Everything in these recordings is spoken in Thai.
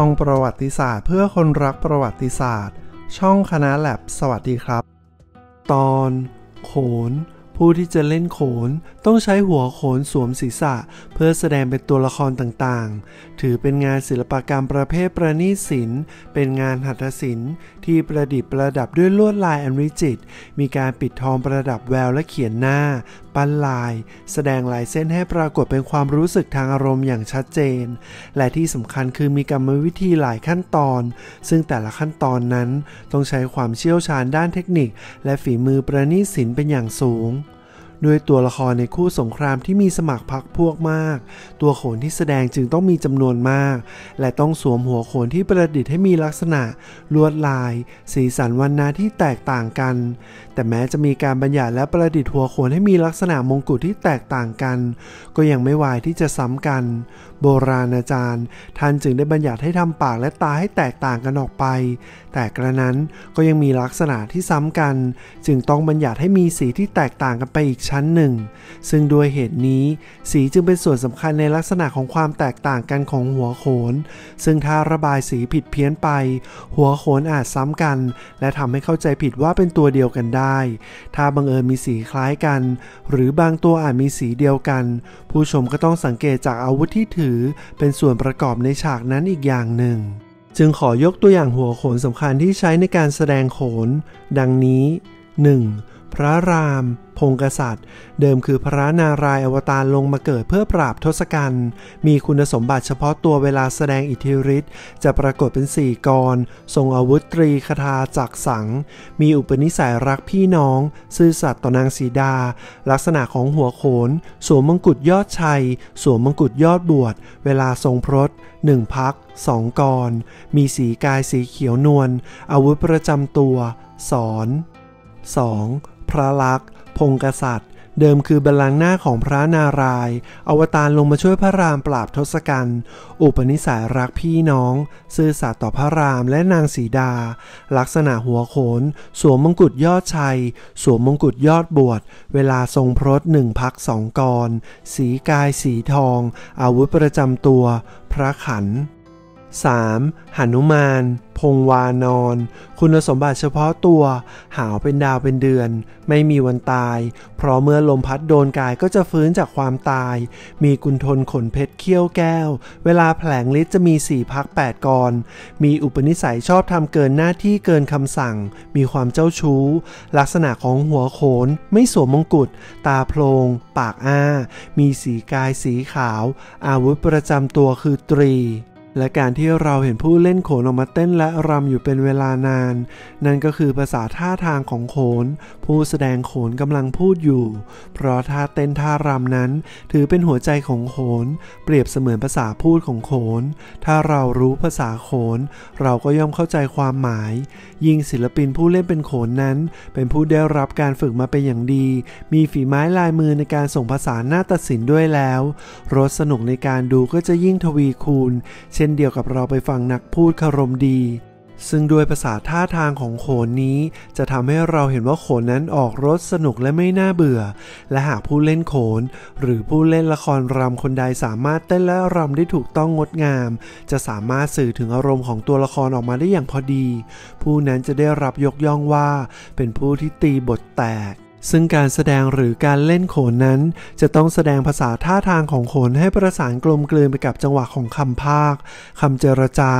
ช่องประวัติศาสตร์ เพื่อคนรักประวัติศาสตร์ ช่องคณะแลบสวัสดีครับ ตอน โขน ผู้ที่จะเล่นโขนต้องใช้หัวโขนสวมศีรษะ เพื่อแสดงเป็นตัวละครต่างๆ ถือเป็นงานศิลปกรรมประเภทประณีตศิลป์เป็นงานหัตถศิลป์ที่ประดิษฐ์ประดับด้วยลวดลายอันวิจิตรมีการปิดทองประดับแววและเขียนหน้า ปั้นลาย แสดงลายเส้นให้ปรากฏเป็นความรู้สึกทางอารมณ์อย่างชัดเจน และที่สำคัญคือมีกรรมวิธีหลายขั้นตอน ซึ่งแต่ละขั้นตอนนั้นต้องใช้ความเชี่ยวชาญด้านเทคนิค และฝีมือประณีตศิลป์เป็นอย่างสูง ด้วยตัวละครในคู่สงครามที่มีสมัครพักพวกมาก ตัวโขนที่แสดงจึงต้องมีจำนวนมาก และต้องสวมหัวโขนที่ประดิษฐ์ให้มีลักษณะ ลวดลาย สีสันวรรณะที่แตกต่างกัน แต่แม้จะมีการบัญญัติและประดิษฐ์หัวโขนให้มีลักษณะมงกุฎที่แตกต่างกัน ก็ยังไม่วายที่จะซ้ำกัน โบราณอาจารย์ ท่านจึงได้บัญญัติให้ทำปากและตาให้แตกต่างกันออกไป แต่กระนั้นก็ยังมีลักษณะที่ซ้ำกัน จึงต้องบัญญัติให้มีสีที่แตกต่างกันไปอีกชั้นหนึ่ง ซึ่งด้วยเหตุนี้ สีจึงเป็นส่วนสำคัญในลักษณะของความแตกต่างกันของหัวโขน ซึ่งถ้าระบายสีผิดเพี้ยนไป หัวโขนอาจซ้ำกัน และทำให้เข้าใจผิดว่าเป็นตัวเดียวกันได้ ถ้าบังเอิญมีสีคล้ายกัน หรือบางตัวอาจมีสีเดียวกัน ผู้ชมก็ต้องสังเกตจากอาวุธที่ถือ เป็นส่วนประกอบในฉากนั้นอีกอย่างหนึ่งจึงขอยกตัวอย่างหัวโขนสำคัญที่ใช้ในการแสดงโขน ดังนี้ 1. พระราม พงกษัตริย์ เดิมคือพระนารายณ์อวตารลงมาเกิดเพื่อปราบทศกัณฐ์มีคุณสมบัติเฉพาะตัวเวลาแสดงอิทธิฤทธิ์จะปรากฏเป็นสี่กรทรงอาวุธตรีคาถาจักสัง มีอุปนิสัยรักพี่น้อง ซื่อสัตย์ต่อนางสีดา ลักษณะของหัวโขน สวมมงกุฎยอดชัย สวมมงกุฎยอดบวชเวลาทรงพรตหนึ่งพักสองกร มีสีกายสีเขียวนวลอาวุธประจำตัว สอน 2. พระลักษณ์ พงกษัตริย์ เดิมคือบัลลังก์หน้าของพระนารายณ์อวตารลงมาช่วยพระรามปราบทศกัณฐ์อุปนิสัยรักพี่น้อง ซื่อสัตย์ต่อพระรามและนางสีดา ลักษณะหัวโขน สวมมงกุฎยอดชัย สวมมงกุฎยอดบวช เวลาทรงพรตหนึ่งพักสองกร สีกายสีทอง อาวุธประจำตัว พระขัน 3. หนุมาน พงวานอนคุณสมบัติเฉพาะตัว หาวเป็นดาวเป็นเดือน ไม่มีวันตาย เพราะเมื่อลมพัดโดนกายก็จะฟื้นจากความตาย มีกุณทนขนเพชรเขี้ยวแก้ว เวลาแผลงฤทธิ์จะมีสี่พักแปดกร มีอุปนิสัยชอบทำเกินหน้าที่เกินคำสั่ง มีความเจ้าชู้ ลักษณะของหัวโขน ไม่สวมมงกุฎ ตาโพลง ปากอ้า มีสีกายสีขาว อาวุธประจำตัวคือตรี และการที่เราเห็นผู้เล่นโขนออกมาเต้นและรำอยู่เป็นเวลานาน นั่นก็คือภาษาท่าทางของโขน ผู้แสดงโขนกำลังพูดอยู่ เพราะท่าเต้นท่ารำนั้น ถือเป็นหัวใจของโขน เปรียบเสมือนภาษาพูดของโขน ถ้าเรารู้ภาษาโขน เราก็ย่อมเข้าใจความหมาย ยิ่งศิลปินผู้เล่นเป็นโขนนั้น เป็นผู้ได้รับการฝึกมาเป็นอย่างดี มีฝีไม้ลายมือในการส่งภาษาหน้าตัดสินด้วยแล้วรสสนุกในการดูก็จะยิ่งทวีคูณ เช่นช่นเดียวกับเราไปฟังนักพูดคารมดี ซึ่งด้วยภาษาท่าทางของโขนนี้ จะทำให้เราเห็นว่าโขนนั้นออกรสสนุกและไม่น่าเบื่อ และหากผู้เล่นโขน หรือผู้เล่นละครรำคนใดสามารถเต้นและรำได้ถูกต้องงดงาม จะสามารถสื่อถึงอารมณ์ของตัวละครออกมาได้อย่างพอดี ผู้นั้นจะได้รับยกย่องว่า เป็นผู้ที่ตีบทแตก ซึ่งการแสดงหรือการเล่นโขนนั้น จะต้องแสดงภาษาท่าทางของโขนให้ประสานกลมกลืนไปกับจังหวะของคำภาคคำเจรจา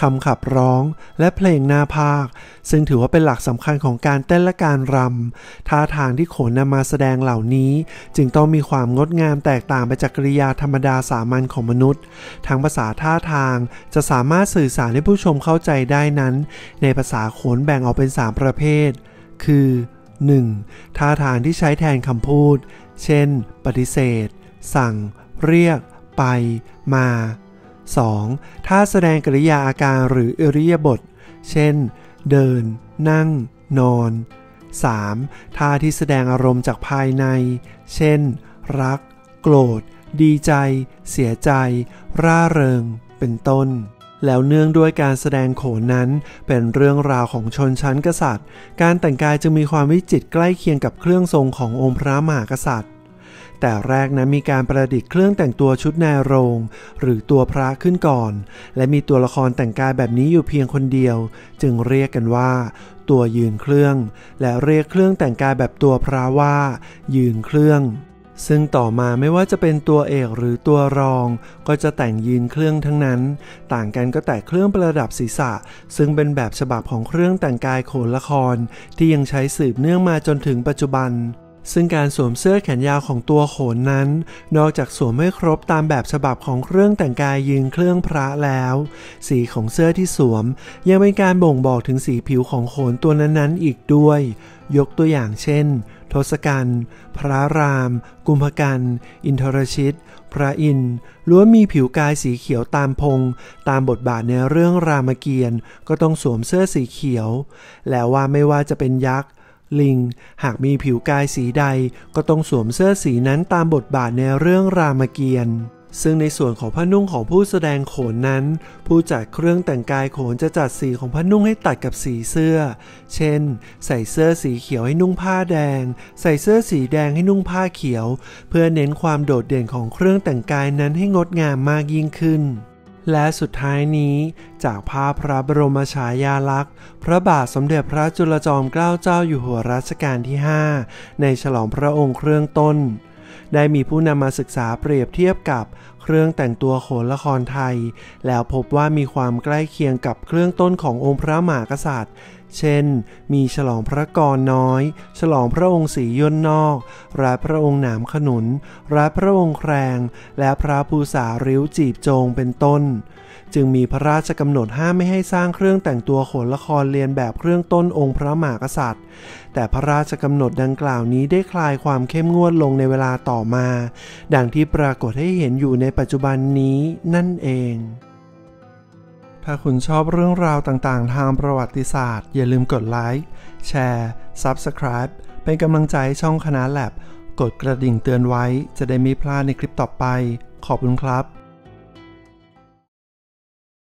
คำขับร้อง และเพลงหน้าภาค ซึ่งถือว่าเป็นหลักสำคัญของการเต้นและการรำท่าทางที่โขนนำมาแสดงเหล่านี้ จึงต้องมีความงดงามแตกต่างไปจากกริยาธรรมดาสามัญของมนุษย์ทั้งภาษาท่าทางจะสามารถสื่อสารให้ผู้ชมเข้าใจได้นั้น ในภาษาโขนแบ่งออกเป็น 3 ประเภท คือ 1. ท่าทางที่ใช้แทนคำพูด เช่น ปฏิเสธ สั่ง เรียก ไป มา 2. ท่าแสดงกริยาอาการหรืออิริยาบถ เช่น เดิน นั่ง นอน 3. ท่าที่แสดงอารมณ์จากภายใน เช่น รัก โกรธ ดีใจ เสียใจ ร่าเริง เป็นต้น แล้วเนื่องด้วยการแสดงโขนนั้นเป็นเรื่องราวของชนชั้นกษัตริย์ การแต่งกายจึงมีความวิจิตรใกล้เคียงกับเครื่องทรงขององค์พระมหากษัตริย์ แต่แรกนั้นมีการประดิษฐ์เครื่องแต่งตัวชุดนายโรง หรือตัวพระขึ้นก่อน และมีตัวละครแต่งกายแบบนี้อยู่เพียงคนเดียว จึงเรียกกันว่า ตัวยืนเครื่อง และเรียกเครื่องแต่งกายแบบตัวพระว่า ยืนเครื่อง ซึ่งต่อมาไม่ว่าจะเป็นตัวเอกหรือตัวรอง ก็จะแต่งยีนเครื่องทั้งนั้น ต่างกันก็แต่เครื่องประดับศีรษะ ซึ่งเป็นแบบฉบับของเครื่องแต่งกายโขนละคร ที่ยังใช้สืบเนื่องมาจนถึงปัจจุบัน ซึ่งการสวมเสื้อแขนยาวของตัวโขนนั้น นอกจากสวมให้ครบตามแบบฉบับของเครื่องแต่งกายยืนเครื่องพระแล้ว สีของเสื้อที่สวม ยังเป็นการบ่งบอกถึงสีผิวของโขนตัวนั้นๆ อีกด้วย ยกตัวอย่างเช่น ทศกัณฐ์พระราม กุมภกันอินทรชิต พระอินทร์ล้วนมีผิวกายสีเขียวตามพง ตามบทบาทในเรื่องรามเกียรติ์ก็ต้องสวมเสื้อสีเขียว แล้วว่าไม่ว่าจะเป็นยักษ์ ลิง หากมีผิวกายสีใดก็ต้องสวมเสื้อสีนั้นตามบทบาทในเรื่องรามเกียรติ์ซึ่งในส่วนของผ้านุ่งของผู้แสดงโขนนั้น ผู้จัดเครื่องแต่งกายโขนจะจัดสีของผ้านุ่งให้ตัดกับสีเสื้อ เช่น ใส่เสื้อสีเขียวให้นุ่งผ้าแดง ใส่เสื้อสีแดงให้นุ่งผ้าเขียว เพื่อเน้นความโดดเด่นของเครื่องแต่งกายนั้นให้งดงามมากยิ่งขึ้น และสุดท้ายนี้จากภาพพระบรมฉายาลักษณ์ พระบาทสมเด็จพระจุลจอมเกล้าเจ้าอยู่หัวรัชกาลที่ 5 ในฉลองพระองค์เครื่องต้น ได้มีผู้นำมาศึกษาเปรียบเทียบกับเครื่องแต่งตัวโขนละครไทย แล้วพบว่ามีความใกล้เคียงกับเครื่องต้นขององค์พระมหากษัตริย์ เช่น มีฉลองพระกรน้อย ฉลองพระองค์สีย่นนอกราพระองค์หนามขนุนราพระองค์แครงและพระภูษาริ้วจีบโจงเป็นต้น จึงมีพระราชกำหนดห้ามไม่ให้สร้างเครื่องแต่งตัวโขนละครเรียนแบบเครื่องต้นองค์พระมหากษัตริย์ แต่พระราชกำหนดดังกล่าวนี้ได้คลายความเข้มงวดลงในเวลาต่อมา ดังที่ปรากฏให้เห็นอยู่ในปัจจุบันนี้นั่นเอง ถ้าคุณชอบเรื่องราวต่างๆ ทางประวัติศาสตร์ อย่าลืมกดไลค์ แชร์ Subscribe เป็นกำลังใจให้ช่องคณะแลบกดกระดิ่งเตือนไว้จะได้ไม่พลาดในคลิปต่อไป ขอบคุณครับ